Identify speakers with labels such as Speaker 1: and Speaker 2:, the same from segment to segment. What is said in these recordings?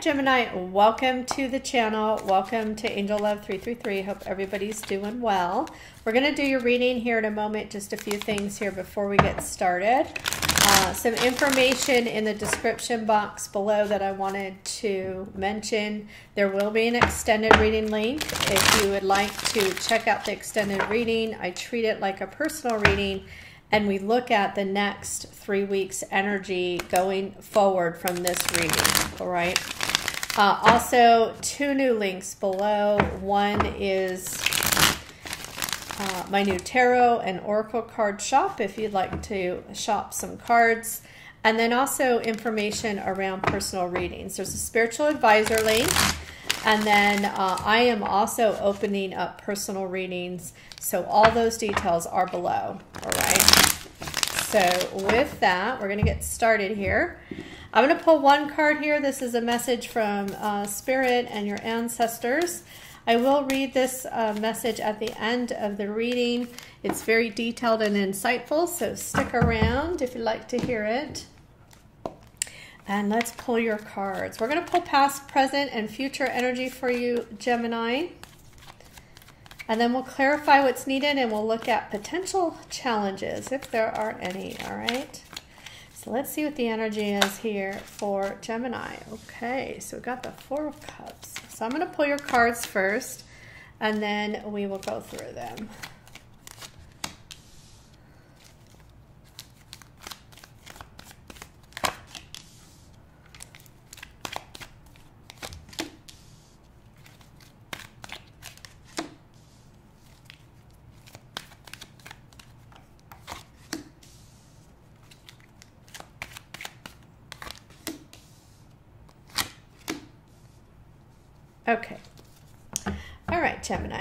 Speaker 1: Gemini, welcome to the channel. Welcome to Angel Love 333. Hope everybody's doing well. We're going to do your reading here in a moment. Just a few things here before we get started. Uh, some information in the description box below that I wanted to mention. There will be an extended reading link. If you would like to check out the extended reading, I treat it like a personal reading and we look at the next three weeks energy going forward from this reading all right uh, also two new links below one is uh, my new tarot and oracle card shop if you'd like to shop some cards and then also information around personal readings there's a spiritual advisor link and then uh, I am also opening up personal readings. So all those details are below. All right. So with that, we're going to get started here. I'm going to pull one card here. This is a message from uh, Spirit and your ancestors. I will read this uh, message at the end of the reading. It's very detailed and insightful, so stick around if you'd like to hear it. And let's pull your cards. We're going to pull past, present, and future energy for you, Gemini. And then we'll clarify what's needed and we'll look at potential challenges, if there are any, all right? So let's see what the energy is here for Gemini. Okay, so we got the Four of Cups. So I'm going to pull your cards first, and then we will go through them. Okay. All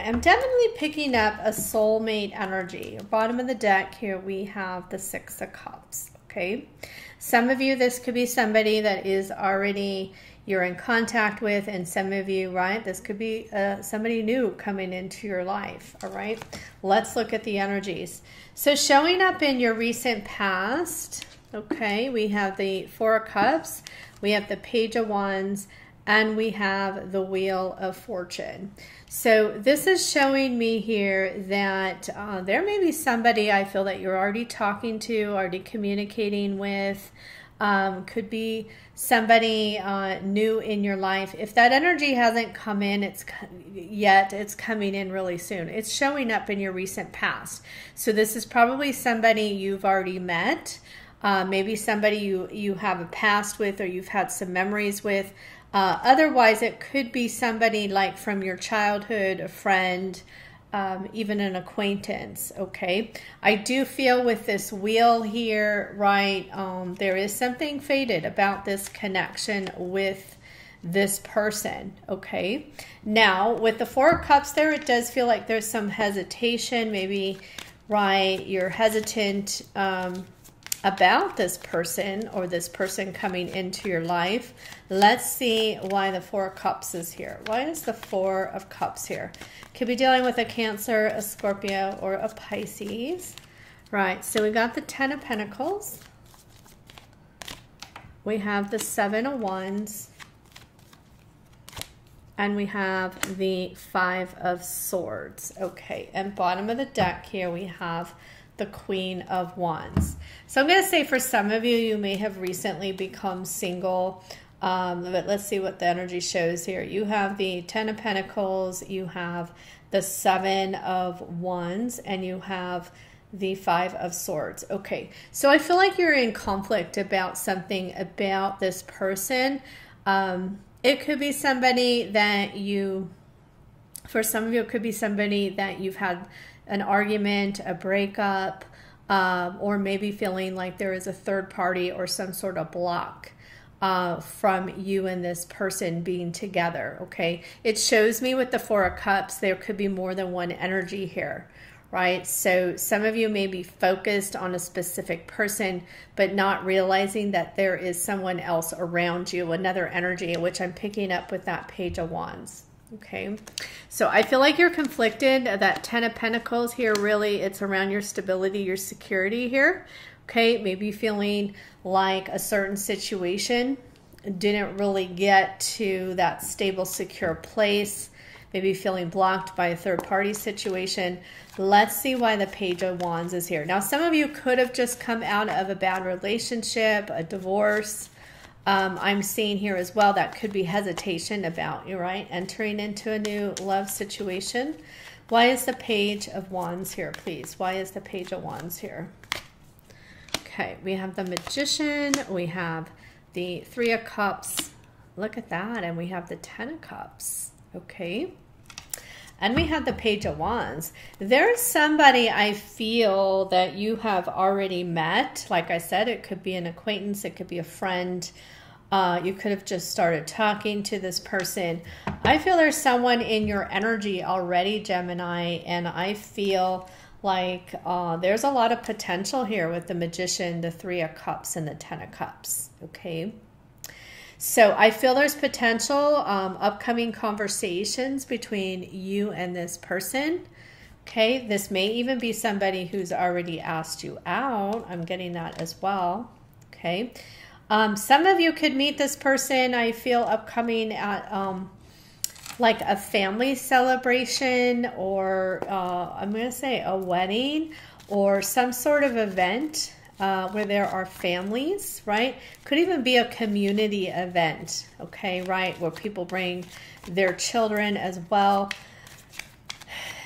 Speaker 1: I'm definitely picking up a soulmate energy. Bottom of the deck here, we have the Six of Cups. Okay. Some of you, this could be somebody that is already you're in contact with, and some of you, right, this could be uh, somebody new coming into your life. All right. Let's look at the energies. So, showing up in your recent past, okay, we have the Four of Cups, we have the Page of Wands and we have the Wheel of Fortune. So this is showing me here that uh, there may be somebody I feel that you're already talking to, already communicating with, um, could be somebody uh, new in your life. If that energy hasn't come in it's yet, it's coming in really soon. It's showing up in your recent past. So this is probably somebody you've already met. Uh, maybe somebody you, you have a past with or you've had some memories with. Uh, otherwise, it could be somebody like from your childhood, a friend, um, even an acquaintance. Okay. I do feel with this wheel here, right? Um, there is something faded about this connection with this person. Okay. Now, with the Four Cups there, it does feel like there's some hesitation. Maybe, right? You're hesitant. Um, about this person or this person coming into your life. Let's see why the Four of Cups is here. Why is the Four of Cups here? Could be dealing with a Cancer, a Scorpio, or a Pisces. Right, so we got the Ten of Pentacles. We have the Seven of Wands. And we have the Five of Swords. Okay, and bottom of the deck here we have the Queen of Wands. So I'm going to say for some of you, you may have recently become single. Um, but let's see what the energy shows here. You have the Ten of Pentacles, you have the Seven of Wands, and you have the Five of Swords. Okay, so I feel like you're in conflict about something about this person. Um, it could be somebody that you, for some of you, it could be somebody that you've had an argument, a breakup, um, or maybe feeling like there is a third party or some sort of block uh, from you and this person being together. Okay. It shows me with the Four of Cups, there could be more than one energy here, right? So some of you may be focused on a specific person, but not realizing that there is someone else around you, another energy, which I'm picking up with that Page of Wands. Okay, so I feel like you're conflicted. Uh, that Ten of Pentacles here, really, it's around your stability, your security here. Okay, maybe feeling like a certain situation didn't really get to that stable, secure place, maybe feeling blocked by a third party situation. Let's see why the Page of Wands is here. Now, some of you could have just come out of a bad relationship, a divorce. Um, I'm seeing here as well that could be hesitation about you, right? Entering into a new love situation. Why is the Page of Wands here, please? Why is the Page of Wands here? Okay, we have the Magician. We have the Three of Cups. Look at that. And we have the Ten of Cups. Okay. And we have the Page of Wands. There's somebody I feel that you have already met. Like I said, it could be an acquaintance, it could be a friend. Uh, you could have just started talking to this person. I feel there's someone in your energy already, Gemini, and I feel like uh, there's a lot of potential here with the Magician, the Three of Cups, and the Ten of Cups. Okay. So I feel there's potential um, upcoming conversations between you and this person. Okay, this may even be somebody who's already asked you out. I'm getting that as well. Okay, um, some of you could meet this person. I feel upcoming at um, like a family celebration or uh, I'm going to say a wedding or some sort of event uh, where there are families, right? Could even be a community event, okay, right? Where people bring their children as well.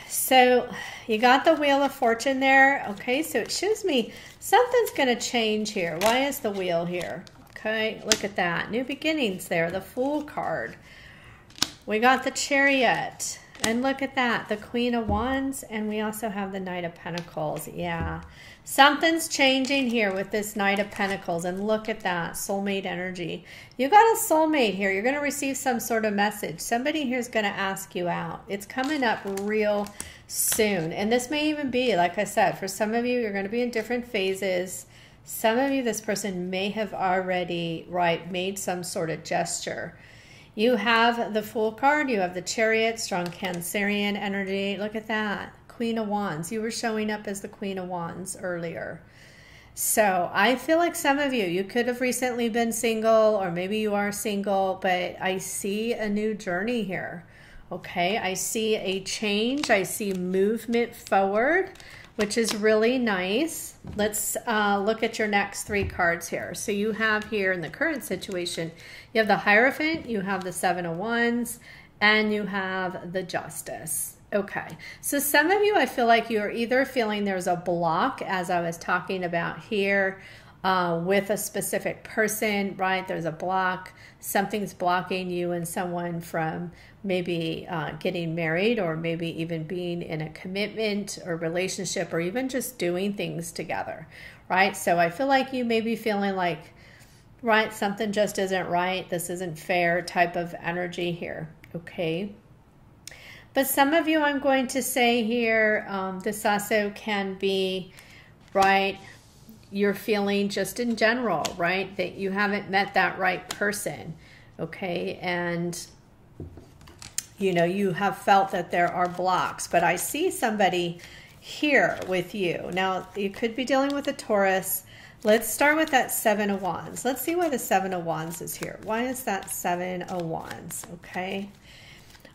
Speaker 1: So you got the Wheel of Fortune there, okay? So it shows me something's going to change here. Why is the wheel here? Okay, look at that. New beginnings there, the Fool card. We got the Chariot. And look at that, the Queen of Wands, and we also have the Knight of Pentacles. Yeah, something's changing here with this Knight of Pentacles, and look at that, soulmate energy. You got a soulmate here. You're going to receive some sort of message. Somebody here is going to ask you out. It's coming up real soon, and this may even be, like I said, for some of you, you're going to be in different phases. Some of you, this person may have already, right, made some sort of gesture you have the Fool card, you have the Chariot, strong Cancerian energy. Look at that. Queen of Wands. You were showing up as the Queen of Wands earlier. So I feel like some of you, you could have recently been single or maybe you are single, but I see a new journey here. Okay, I see a change. I see movement forward which is really nice. Let's uh, look at your next three cards here. So you have here in the current situation, you have the Hierophant, you have the Seven of Wands, and you have the Justice. Okay, so some of you, I feel like you're either feeling there's a block, as I was talking about here, uh, with a specific person, right? There's a block, something's blocking you and someone from maybe uh, getting married or maybe even being in a commitment or relationship or even just doing things together, right? So I feel like you may be feeling like, right, something just isn't right, this isn't fair type of energy here, okay? But some of you, I'm going to say here, um, this also can be, right, you're feeling just in general, right? That you haven't met that right person, okay? And, you know, you have felt that there are blocks, but I see somebody here with you. Now, you could be dealing with a Taurus. Let's start with that Seven of Wands. Let's see why the Seven of Wands is here. Why is that Seven of Wands, okay?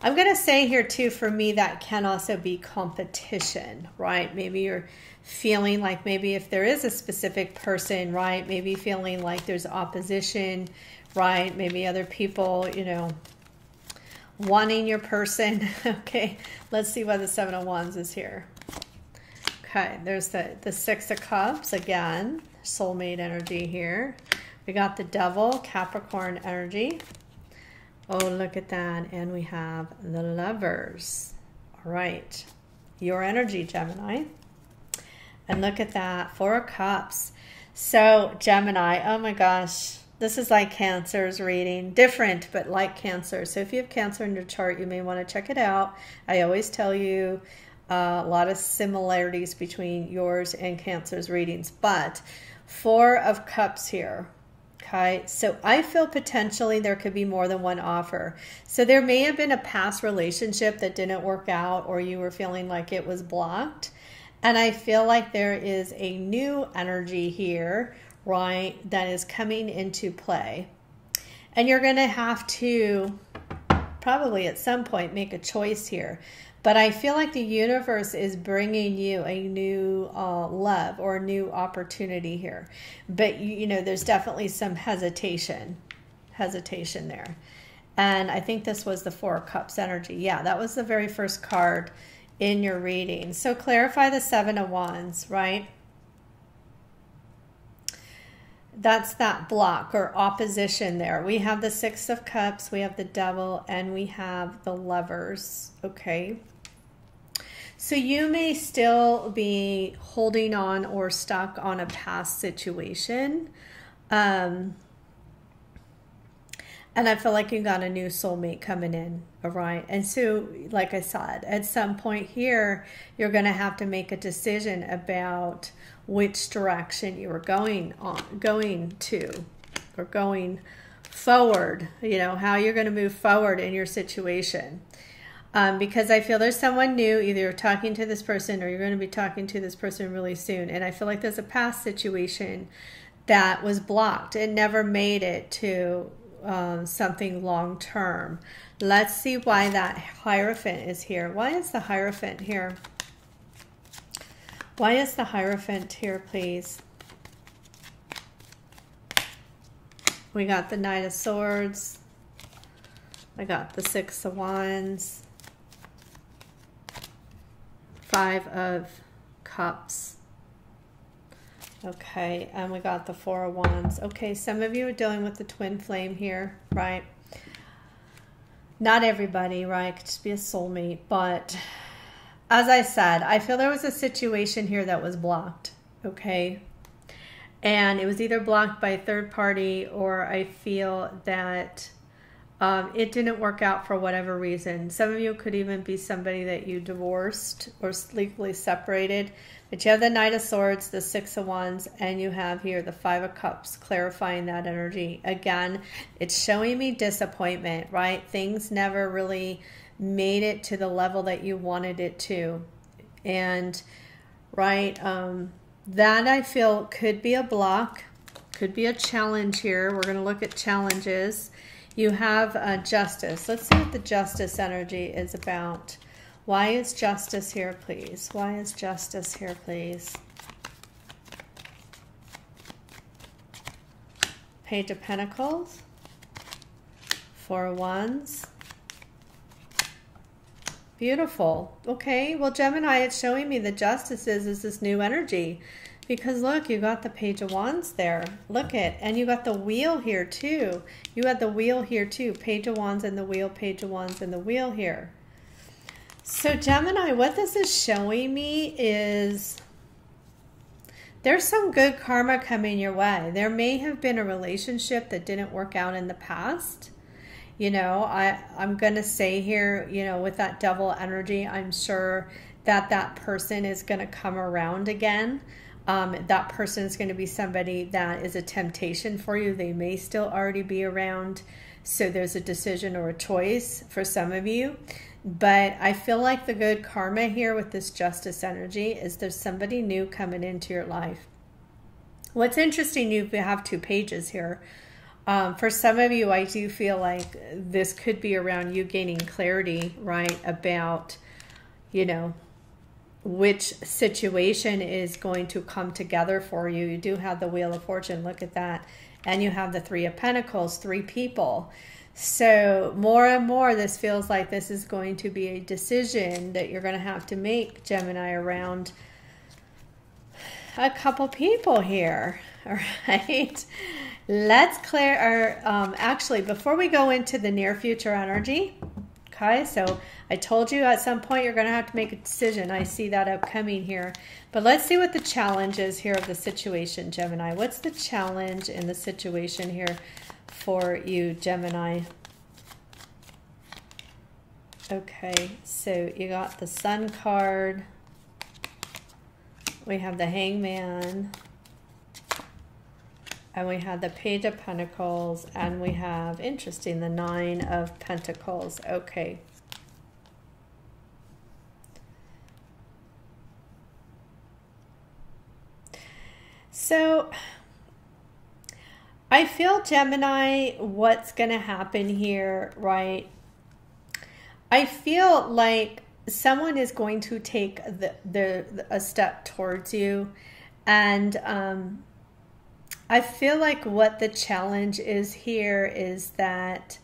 Speaker 1: I'm going to say here too, for me, that can also be competition, right? Maybe you're feeling like maybe if there is a specific person, right, maybe feeling like there's opposition, right, maybe other people, you know, wanting your person. okay, let's see why the Seven of Wands is here. Okay, there's the, the Six of Cups again, soulmate energy here. We got the Devil, Capricorn energy. Oh, look at that. And we have the Lovers. All right. Your energy, Gemini. And look at that, Four Cups. So, Gemini, oh my gosh, this is like Cancer's reading. Different, but like Cancer. So, if you have Cancer in your chart, you may want to check it out. I always tell you uh, a lot of similarities between yours and Cancer's readings. But Four of Cups here. Okay, so I feel potentially there could be more than one offer. So there may have been a past relationship that didn't work out, or you were feeling like it was blocked. And I feel like there is a new energy here, right, that is coming into play. And you're going to have to probably at some point make a choice here. But I feel like the universe is bringing you a new uh, love or a new opportunity here. But, you, you know, there's definitely some hesitation, hesitation there. And I think this was the Four Cups energy. Yeah, that was the very first card in your reading. So clarify the Seven of Wands, right? That's that block or opposition there. We have the Six of Cups, we have the Devil, and we have the Lovers, okay? So you may still be holding on or stuck on a past situation. Um, and I feel like you got a new soulmate coming in, all right? And so, like I said, at some point here, you're going to have to make a decision about which direction you are going on, going to, or going forward. You know how you're going to move forward in your situation. Um, because I feel there's someone new, either you're talking to this person or you're going to be talking to this person really soon. And I feel like there's a past situation that was blocked. and never made it to um, something long term. Let's see why that Hierophant is here. Why is the Hierophant here? Why is the Hierophant here, please? We got the Knight of Swords. I got the Six of Wands. Five of Cups. Okay, and we got the Four of Wands. Okay, some of you are dealing with the twin flame here, right? Not everybody, right? Could just be a soulmate. But as I said, I feel there was a situation here that was blocked, okay? And it was either blocked by a third party or I feel that um, it didn't work out for whatever reason. Some of you could even be somebody that you divorced or legally separated. But you have the Knight of Swords, the Six of Wands, and you have here the Five of Cups, clarifying that energy. Again, it's showing me disappointment, right? Things never really made it to the level that you wanted it to. And, right, um, that I feel could be a block, could be a challenge here. We're going to look at challenges. You have uh, justice. Let's see what the justice energy is about. Why is justice here, please? Why is justice here, please? Page of Pentacles. Four of Wands. Beautiful. Okay, well, Gemini, it's showing me the justices is this new energy. Because look, you got the Page of Wands there. Look it. And you got the wheel here too. You had the wheel here too. Page of Wands and the wheel, Page of Wands and the wheel here. So Gemini, what this is showing me is there's some good karma coming your way. There may have been a relationship that didn't work out in the past. You know, I, I'm going to say here, you know, with that devil energy, I'm sure that that person is going to come around again um, that person is going to be somebody that is a temptation for you. They may still already be around. So there's a decision or a choice for some of you. But I feel like the good karma here with this justice energy is there's somebody new coming into your life. What's interesting, you have two pages here. Um, for some of you, I do feel like this could be around you gaining clarity, right, about, you know, which situation is going to come together for you. You do have the Wheel of Fortune, look at that. And you have the Three of Pentacles, three people. So, more and more, this feels like this is going to be a decision that you're going to have to make, Gemini, around a couple people here. All right. Let's clear our, um, actually, before we go into the near future energy, Okay, so I told you at some point you're going to have to make a decision. I see that upcoming here. But let's see what the challenge is here of the situation, Gemini. What's the challenge in the situation here for you, Gemini? Okay, so you got the Sun card. We have the Hangman. And we have the Page of Pentacles, and we have, interesting, the Nine of Pentacles. Okay. So, I feel Gemini, what's going to happen here, right? I feel like someone is going to take the, the a step towards you and um, I feel like what the challenge is here is that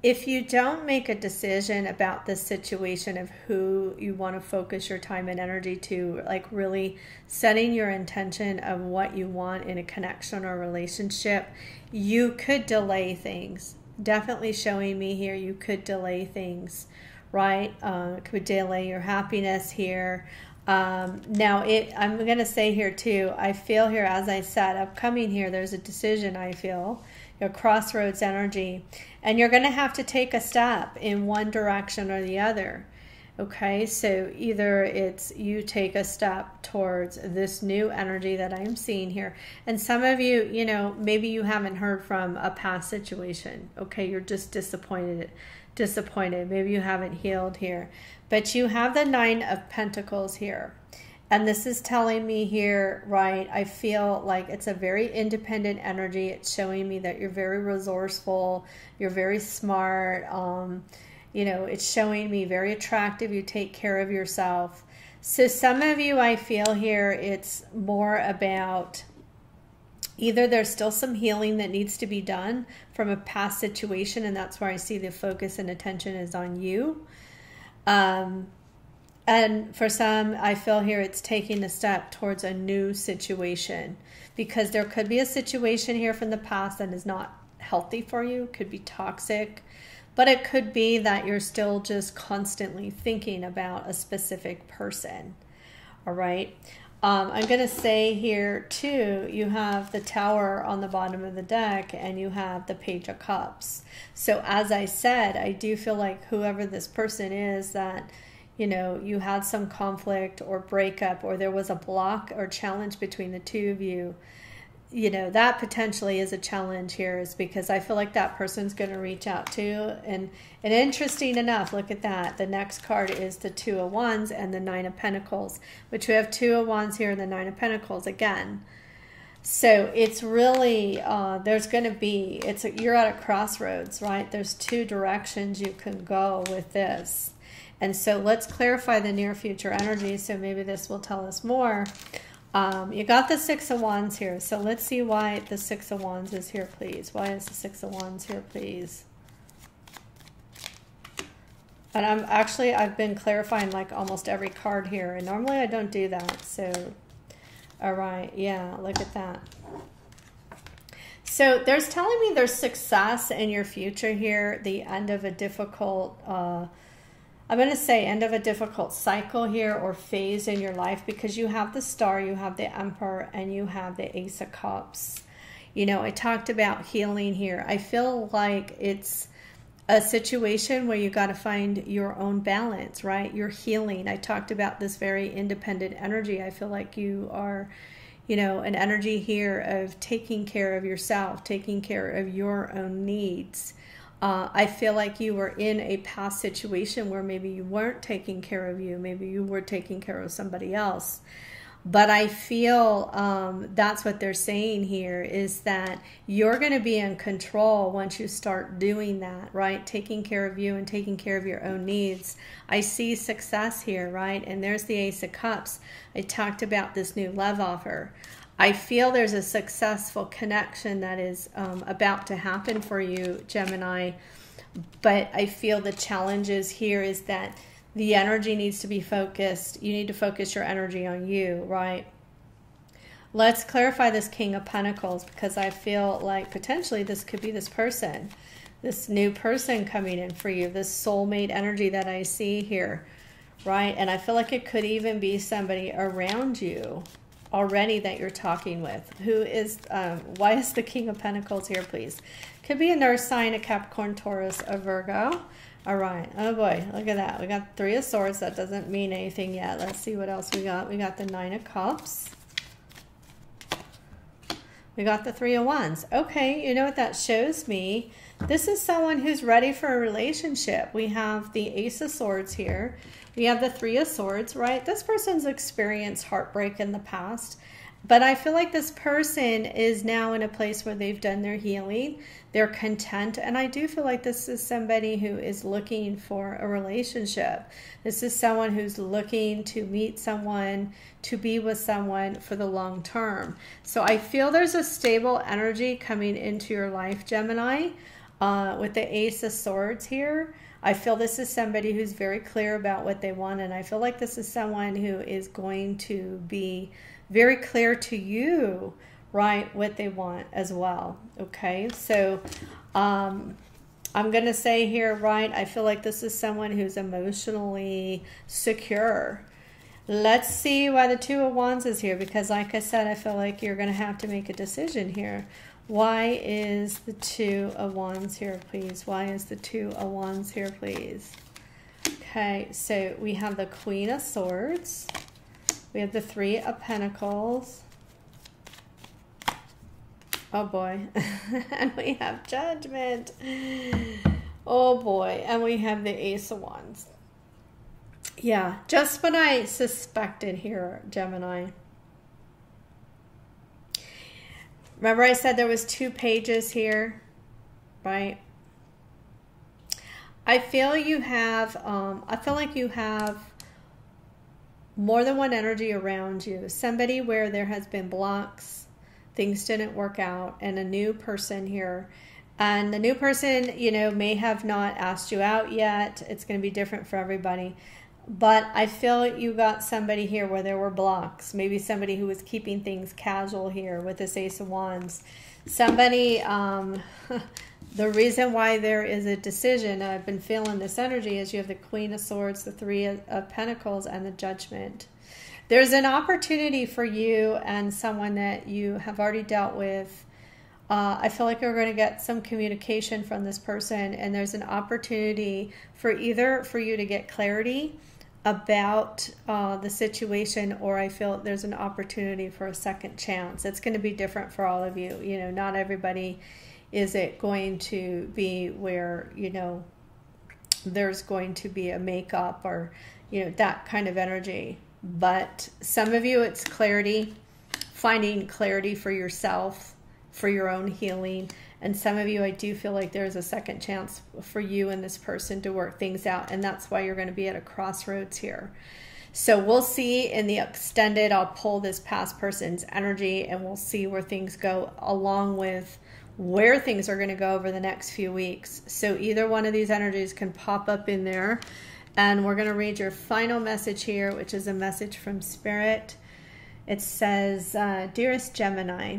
Speaker 1: if you don't make a decision about the situation of who you want to focus your time and energy to, like really setting your intention of what you want in a connection or relationship, you could delay things. Definitely showing me here, you could delay things, right? Uh, could delay your happiness here. Um, now, it, I'm going to say here too, I feel here, as I said, upcoming here, there's a decision I feel, your crossroads energy, and you're going to have to take a step in one direction or the other. Okay, so either it's you take a step towards this new energy that I'm seeing here. And some of you, you know, maybe you haven't heard from a past situation. Okay, you're just disappointed disappointed. Maybe you haven't healed here. But you have the Nine of Pentacles here. And this is telling me here, right, I feel like it's a very independent energy. It's showing me that you're very resourceful, you're very smart. Um, you know, it's showing me very attractive. You take care of yourself. So some of you, I feel here, it's more about either there's still some healing that needs to be done from a past situation, and that's where I see the focus and attention is on you. Um, and for some, I feel here it's taking a step towards a new situation because there could be a situation here from the past that is not healthy for you, could be toxic, but it could be that you're still just constantly thinking about a specific person. All right. Um, I'm going to say here too, you have the tower on the bottom of the deck and you have the page of cups. So as I said, I do feel like whoever this person is that, you know, you had some conflict or breakup or there was a block or challenge between the two of you you know that potentially is a challenge here is because i feel like that person's going to reach out to and and interesting enough look at that. The next card is the two of wands and the nine of pentacles which we have two of wands here and the nine of pentacles again. So it's really uh, there's going to be it's a, you're at a crossroads right? There's two directions you can go with this. And so let's clarify the near future energy so maybe this will tell us more um, you got the Six of Wands here, so let's see why the Six of Wands is here, please. Why is the Six of Wands here, please? And I'm actually, I've been clarifying like almost every card here, and normally I don't do that, so, all right, yeah, look at that. So there's telling me there's success in your future here, the end of a difficult uh, I'm going to say end of a difficult cycle here or phase in your life because you have the star, you have the emperor, and you have the ace of cups. You know, I talked about healing here. I feel like it's a situation where you got to find your own balance, right? You're healing. I talked about this very independent energy. I feel like you are, you know, an energy here of taking care of yourself, taking care of your own needs uh, I feel like you were in a past situation where maybe you weren't taking care of you, maybe you were taking care of somebody else. But I feel um, that's what they're saying here is that you're going to be in control once you start doing that, right? Taking care of you and taking care of your own needs. I see success here, right? And there's the Ace of Cups. I talked about this new love offer. I feel there's a successful connection that is um, about to happen for you, Gemini. But I feel the challenges here is that the energy needs to be focused. You need to focus your energy on you, right? Let's clarify this King of Pentacles because I feel like potentially this could be this person, this new person coming in for you, this soulmate energy that I see here, right? And I feel like it could even be somebody around you, already that you're talking with. Who is, um, why is the King of Pentacles here, please? Could be an earth sign, a Capricorn, Taurus, a Virgo. All right. Oh boy, look at that. We got Three of Swords. That doesn't mean anything yet. Let's see what else we got. We got the Nine of Cups. We got the Three of Wands. Okay, you know what that shows me? This is someone who's ready for a relationship. We have the Ace of Swords here. We have the Three of Swords, right? This person's experienced heartbreak in the past. but I feel like this person is now in a place where they've done their healing. They're content. And I do feel like this is somebody who is looking for a relationship. This is someone who's looking to meet someone, to be with someone for the long term. So I feel there's a stable energy coming into your life, Gemini, uh, with the Ace of Swords here. I feel this is somebody who's very clear about what they want, and I feel like this is someone who is going to be very clear to you, right, what they want as well. Okay, so um, I'm going to say here, right, I feel like this is someone who's emotionally secure. Let's see why the Two of Wands is here because, like I said, I feel like you're going to have to make a decision here. Why is the Two of Wands here, please? Why is the Two of Wands here, please? Okay, so we have the Queen of Swords. We have the Three of Pentacles. Oh boy. and we have Judgment. Oh boy. And we have the Ace of Wands. Yeah, just what I suspected here, Gemini. Remember I said there was two pages here, right? I feel you have, um, I feel like you have more than one energy around you. Somebody where there has been blocks, things didn't work out, and a new person here. And the new person, you know, may have not asked you out yet. It's going to be different for everybody. But I feel you got somebody here where there were blocks. Maybe somebody who was keeping things casual here with this Ace of Wands. Somebody, um, the reason why there is a decision, I've been feeling this energy, is you have the Queen of Swords, the Three of Pentacles, and the Judgment. There's an opportunity for you and someone that you have already dealt with. Uh, I feel like you're going to get some communication from this person, and there's an opportunity for either for you to get clarity about uh, the situation, or I feel there's an opportunity for a second chance. It's going to be different for all of you. You know, not everybody is it going to be where, you know, there's going to be a makeup or, you know, that kind of energy. But some of you, it's clarity, finding clarity for yourself, for your own healing. And some of you, I do feel like there's a second chance for you and this person to work things out. And that's why you're going to be at a crossroads here. So we'll see in the extended, I'll pull this past person's energy and we'll see where things go along with where things are going to go over the next few weeks. So either one of these energies can pop up in there. And we're going to read your final message here, which is a message from Spirit. It says, uh, Dearest Gemini,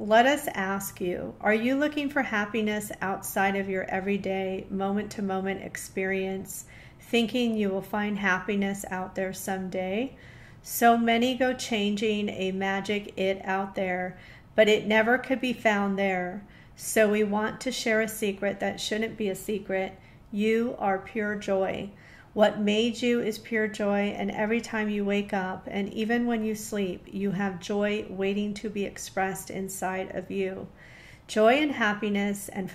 Speaker 1: let us ask you, are you looking for happiness outside of your everyday moment to moment experience, thinking you will find happiness out there someday? So many go changing a magic it out there, but it never could be found there. So we want to share a secret that shouldn't be a secret. You are pure joy. What made you is pure joy, and every time you wake up, and even when you sleep, you have joy waiting to be expressed inside of you. Joy and happiness and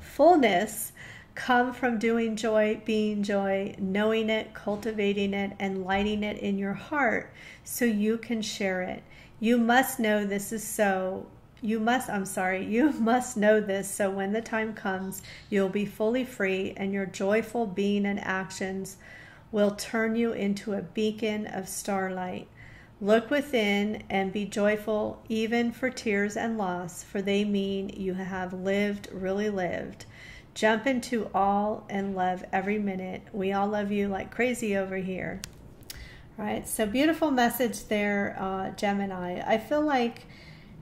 Speaker 1: fullness come from doing joy, being joy, knowing it, cultivating it, and lighting it in your heart so you can share it. You must know this is so you must, I'm sorry, you must know this so when the time comes, you'll be fully free and your joyful being and actions will turn you into a beacon of starlight. Look within and be joyful, even for tears and loss, for they mean you have lived, really lived. Jump into all and love every minute. We all love you like crazy over here. All right, so beautiful message there, uh, Gemini. I feel like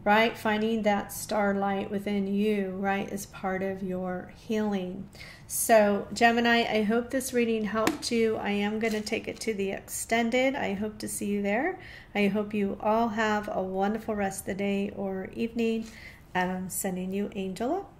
Speaker 1: right? Finding that starlight within you, right, is part of your healing. So, Gemini, I hope this reading helped you. I am going to take it to the extended. I hope to see you there. I hope you all have a wonderful rest of the day or evening. And I'm sending you Angel up.